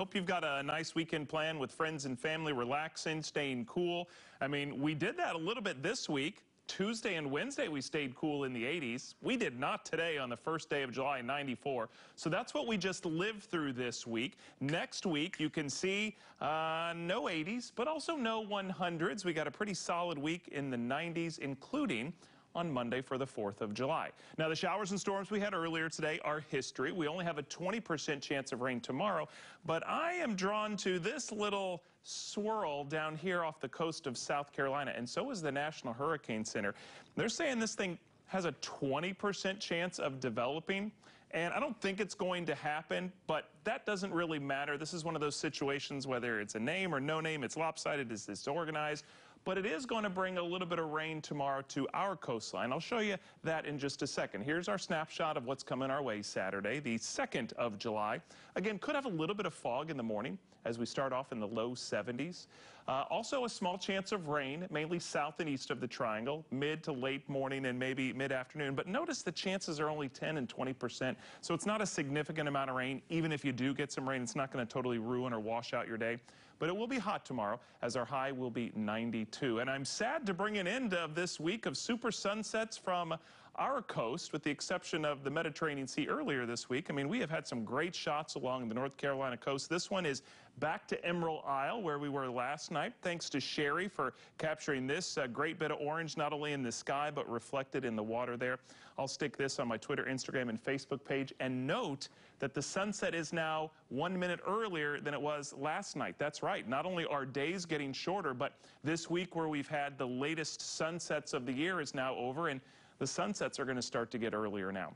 Hope you've got a nice weekend plan with friends and family, relaxing, staying cool. I mean, we did that a little bit this week. Tuesday and Wednesday, we stayed cool in the 80s. We did not today on the first day of July 94. So that's what we just lived through this week. Next week, you can see uh, no 80s, but also no 100s. We got a pretty solid week in the 90s, including on Monday for the 4th of July. Now, the showers and storms we had earlier today are history. We only have a 20% chance of rain tomorrow, but I am drawn to this little swirl down here off the coast of South Carolina, and so is the National Hurricane Center. They're saying this thing has a 20% chance of developing. And I don't think it's going to happen, but that doesn't really matter. This is one of those situations, whether it's a name or no name, it's lopsided, it's disorganized but it is going to bring a little bit of rain tomorrow to our coastline. I'll show you that in just a second. Here's our snapshot of what's coming our way Saturday, the 2nd of July. Again, could have a little bit of fog in the morning as we start off in the low 70s. Uh, also a small chance of rain, mainly south and east of the triangle, mid to late morning and maybe mid-afternoon. But notice the chances are only 10 and 20 percent, so it's not a significant amount of rain. Even if you do get some rain, it's not going to totally ruin or wash out your day. But it will be hot tomorrow as our high will be 92. And I'm sad to bring an end of this week of super sunsets from our coast, with the exception of the Mediterranean Sea earlier this week. I mean, we have had some great shots along the North Carolina coast. This one is back to Emerald Isle, where we were last night. Thanks to Sherry for capturing this great bit of orange, not only in the sky, but reflected in the water there. I'll stick this on my Twitter, Instagram, and Facebook page. And note that the sunset is now one minute earlier than it was last night. That's right. Not only are days getting shorter, but this week where we've had the latest sunsets of the year is now over. And the sunsets are going to start to get earlier now.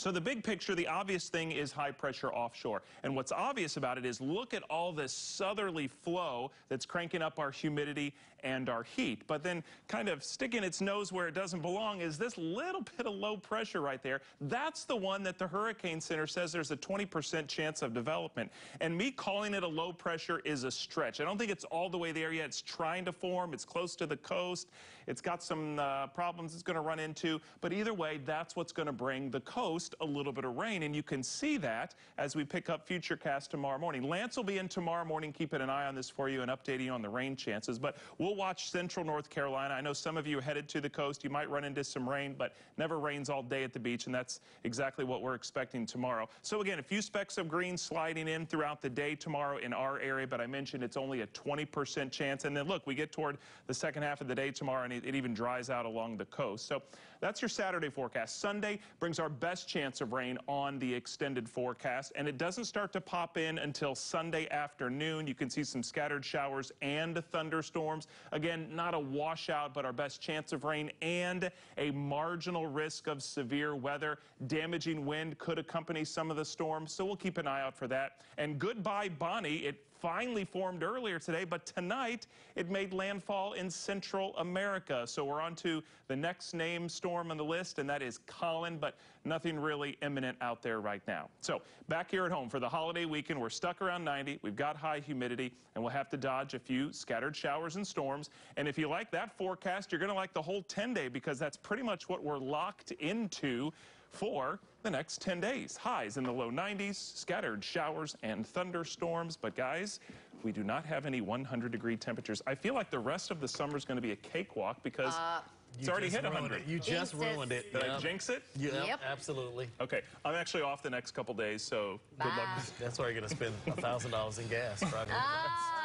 So the big picture, the obvious thing is high pressure offshore. And what's obvious about it is look at all this southerly flow that's cranking up our humidity and our heat. But then kind of sticking its nose where it doesn't belong is this little bit of low pressure right there. That's the one that the Hurricane Center says there's a 20% chance of development. And me calling it a low pressure is a stretch. I don't think it's all the way there yet. It's trying to form. It's close to the coast. It's got some uh, problems it's going to run into. But either way, that's what's going to bring the coast a little bit of rain, and you can see that as we pick up Futurecast tomorrow morning. Lance will be in tomorrow morning, keeping an eye on this for you and updating you on the rain chances, but we'll watch central North Carolina. I know some of you headed to the coast. You might run into some rain, but never rains all day at the beach, and that's exactly what we're expecting tomorrow. So again, a few specks of green sliding in throughout the day tomorrow in our area, but I mentioned it's only a 20% chance. And then look, we get toward the second half of the day tomorrow, and it, it even dries out along the coast. So that's your Saturday forecast. Sunday brings our best chance of rain on the extended forecast, and it doesn't start to pop in until Sunday afternoon. You can see some scattered showers and thunderstorms. Again, not a washout, but our best chance of rain and a marginal risk of severe weather. Damaging wind could accompany some of the storms, so we'll keep an eye out for that. And goodbye, Bonnie. It finally formed earlier today, but tonight it made landfall in Central America. So we're on to the next named storm on the list, and that is Colin, but nothing really imminent out there right now. So back here at home for the holiday weekend, we're stuck around 90. We've got high humidity, and we'll have to dodge a few scattered showers and storms. And if you like that forecast, you're going to like the whole 10 day because that's pretty much what we're locked into for the next 10 days. Highs in the low 90s, scattered showers and thunderstorms. But guys, we do not have any 100 degree temperatures. I feel like the rest of the summer is going to be a cakewalk because uh, it's already hit 100. It. You just ruined it. Did yep. I jinx it? Yep, yep, absolutely. Okay, I'm actually off the next couple days, so Bye. good luck. That's why you're going to spend $1,000 in gas. Friday. Ah.